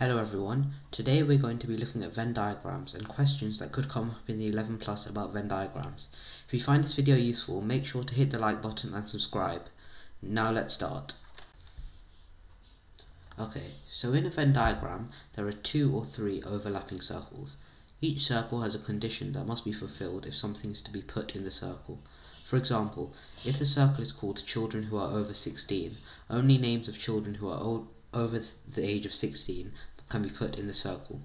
Hello everyone, today we're going to be looking at Venn diagrams and questions that could come up in the 11 plus about Venn diagrams. If you find this video useful, make sure to hit the like button and subscribe. Now let's start. Okay, so in a Venn diagram, there are two or three overlapping circles. Each circle has a condition that must be fulfilled if something is to be put in the circle. For example, if the circle is called children who are over 16, only names of children who are old, over the age of 16 can be put in the circle.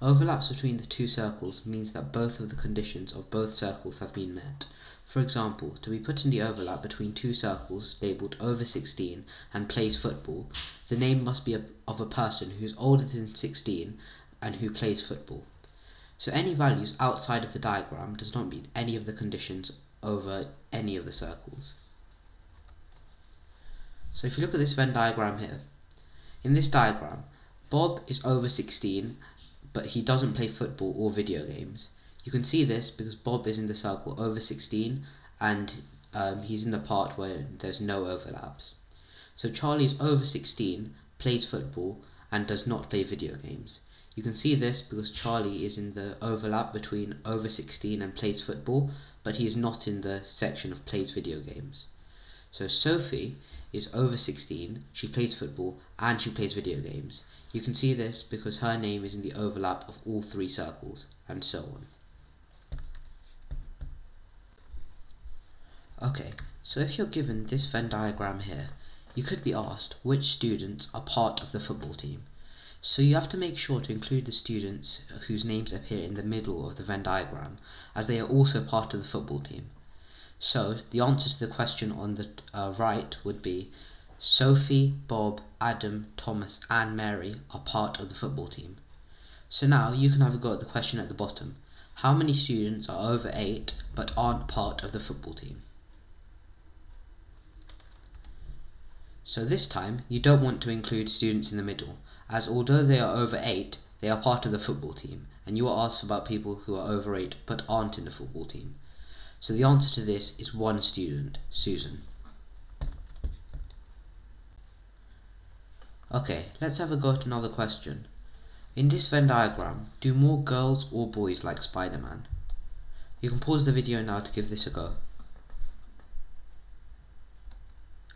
Overlaps between the two circles means that both of the conditions of both circles have been met. For example, to be put in the overlap between two circles labelled over 16 and plays football, the name must be of a person who is older than 16 and who plays football. So any values outside of the diagram does not meet any of the conditions over any of the circles. So if you look at this Venn diagram here, in this diagram, Bob is over 16, but he doesn't play football or video games. You can see this because Bob is in the circle over 16 and um, he's in the part where there's no overlaps. So Charlie is over 16, plays football, and does not play video games. You can see this because Charlie is in the overlap between over 16 and plays football, but he is not in the section of plays video games. So Sophie is over 16, she plays football, and she plays video games. You can see this because her name is in the overlap of all three circles, and so on. Okay, so if you're given this Venn diagram here, you could be asked which students are part of the football team. So you have to make sure to include the students whose names appear in the middle of the Venn diagram, as they are also part of the football team. So the answer to the question on the uh, right would be Sophie, Bob, Adam, Thomas and Mary are part of the football team. So now you can have a go at the question at the bottom. How many students are over 8 but aren't part of the football team? So this time you don't want to include students in the middle, as although they are over 8, they are part of the football team, and you are asked about people who are over 8 but aren't in the football team. So the answer to this is one student, Susan. Okay, let's have a go at another question. In this Venn diagram, do more girls or boys like Spider-Man? You can pause the video now to give this a go.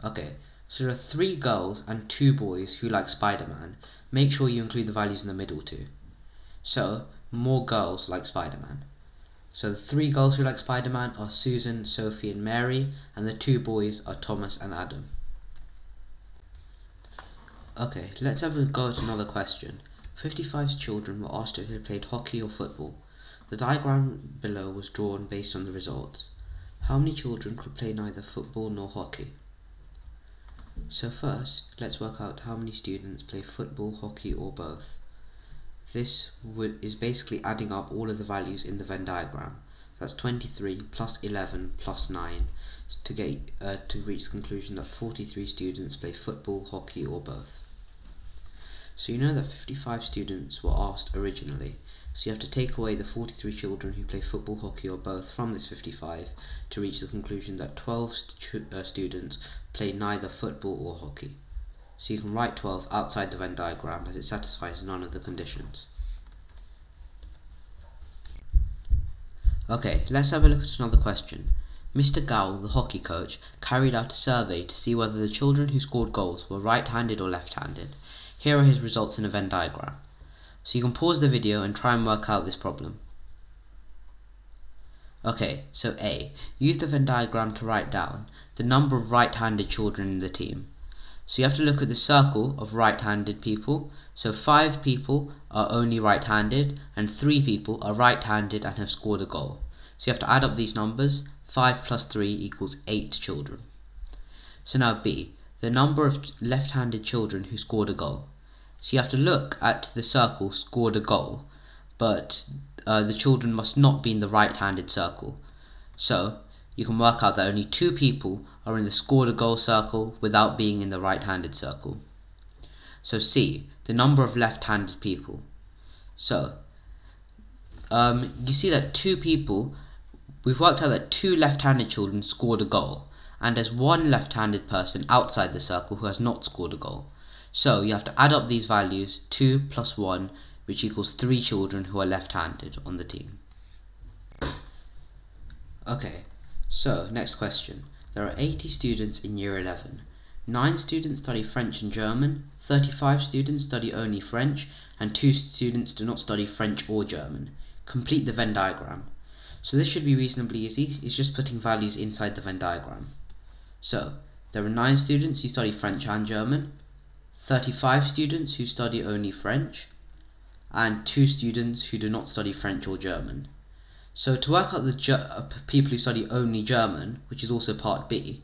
Okay, so there are three girls and two boys who like Spider-Man. Make sure you include the values in the middle too. So, more girls like Spider-Man. So the three girls who like Spider-Man are Susan, Sophie and Mary, and the two boys are Thomas and Adam. Okay, let's have a go at another question. 55 children were asked if they played hockey or football. The diagram below was drawn based on the results. How many children could play neither football nor hockey? So first, let's work out how many students play football, hockey or both. This is basically adding up all of the values in the Venn diagram. So that's 23 plus 11 plus 9 to get uh, to reach the conclusion that 43 students play football, hockey or both. So you know that 55 students were asked originally, so you have to take away the 43 children who play football, hockey or both from this 55 to reach the conclusion that 12 stu uh, students play neither football or hockey so you can write 12 outside the Venn diagram as it satisfies none of the conditions. Okay, let's have a look at another question. Mr. Gowell, the hockey coach, carried out a survey to see whether the children who scored goals were right-handed or left-handed. Here are his results in a Venn diagram. So you can pause the video and try and work out this problem. Okay, so A. Use the Venn diagram to write down the number of right-handed children in the team. So you have to look at the circle of right-handed people. So five people are only right-handed and three people are right-handed and have scored a goal. So you have to add up these numbers. 5 plus 3 equals 8 children. So now B, the number of left-handed children who scored a goal. So you have to look at the circle scored a goal, but uh, the children must not be in the right-handed circle. So you can work out that only two people are in the scored a goal circle without being in the right-handed circle. So C, the number of left-handed people. So, um, you see that two people, we've worked out that two left-handed children scored a goal, and there's one left-handed person outside the circle who has not scored a goal. So you have to add up these values 2 plus 1 which equals 3 children who are left-handed on the team. Okay, so next question. There are 80 students in year 11. 9 students study French and German, 35 students study only French, and 2 students do not study French or German. Complete the Venn diagram. So this should be reasonably easy, it's just putting values inside the Venn diagram. So, there are 9 students who study French and German, 35 students who study only French, and 2 students who do not study French or German. So to work out the people who study only German, which is also part B,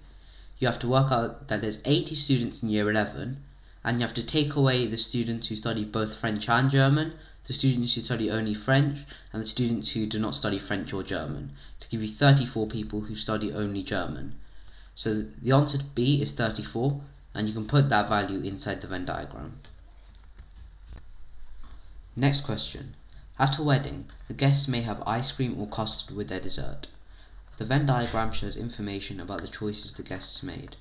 you have to work out that there's 80 students in year 11, and you have to take away the students who study both French and German, the students who study only French, and the students who do not study French or German, to give you 34 people who study only German. So the answer to B is 34, and you can put that value inside the Venn diagram. Next question. At a wedding, the guests may have ice cream or custard with their dessert. The Venn diagram shows information about the choices the guests made.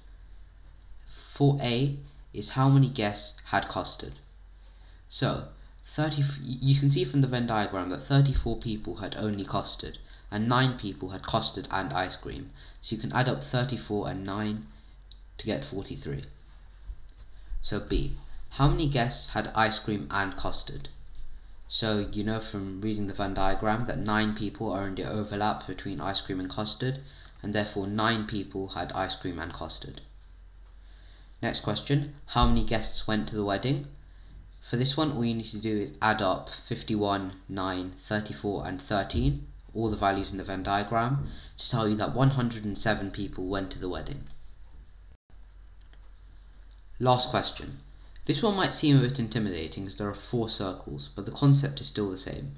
For A is how many guests had custard. So, 30, you can see from the Venn diagram that 34 people had only custard, and 9 people had custard and ice cream, so you can add up 34 and 9 to get 43. So B, how many guests had ice cream and custard? So you know from reading the Venn diagram that 9 people are in the overlap between ice cream and custard, and therefore 9 people had ice cream and custard. Next question, how many guests went to the wedding? For this one, all you need to do is add up 51, 9, 34 and 13, all the values in the Venn diagram, to tell you that 107 people went to the wedding. Last question, this one might seem a bit intimidating as there are four circles, but the concept is still the same.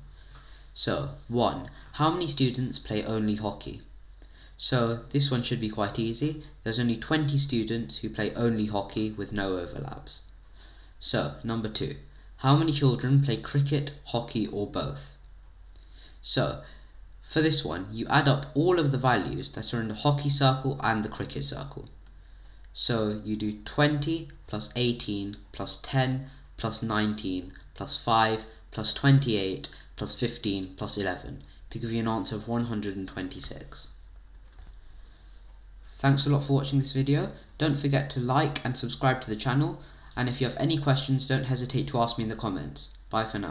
So, 1. How many students play only hockey? So, this one should be quite easy. There's only 20 students who play only hockey with no overlaps. So, number 2. How many children play cricket, hockey or both? So, for this one, you add up all of the values that are in the hockey circle and the cricket circle. So you do 20 plus 18 plus 10 plus 19 plus 5 plus 28 plus 15 plus 11 to give you an answer of 126. Thanks a lot for watching this video. Don't forget to like and subscribe to the channel and if you have any questions don't hesitate to ask me in the comments. Bye for now.